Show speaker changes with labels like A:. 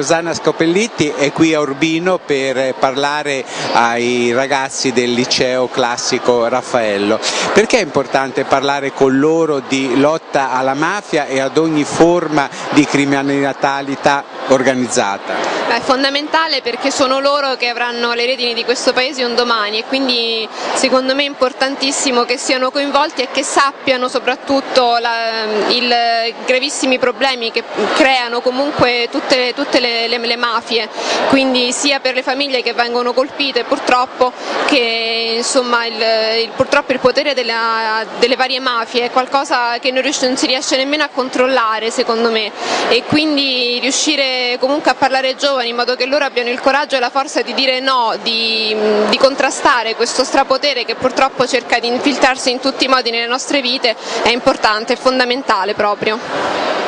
A: Rosanna Scopellitti è qui a Urbino per parlare ai ragazzi del liceo classico Raffaello. Perché è importante parlare con loro di lotta alla mafia e ad ogni forma di criminalità organizzata?
B: Beh, è fondamentale perché sono loro che avranno le redini di questo paese un domani e quindi secondo me è importantissimo che siano coinvolti e che sappiano soprattutto i gravissimi problemi che creano comunque tutte, tutte le, le, le, mafie, quindi sia per le famiglie che vengono colpite purtroppo che insomma il, il, purtroppo il potere della, delle varie mafie è qualcosa che non, riesce, non si riesce nemmeno a controllare secondo me e quindi comunque a parlare ai giovani in modo che loro abbiano il coraggio e la forza di dire no, di, di contrastare questo strapotere che purtroppo cerca di infiltrarsi in tutti i modi nelle nostre vite è importante, è fondamentale proprio.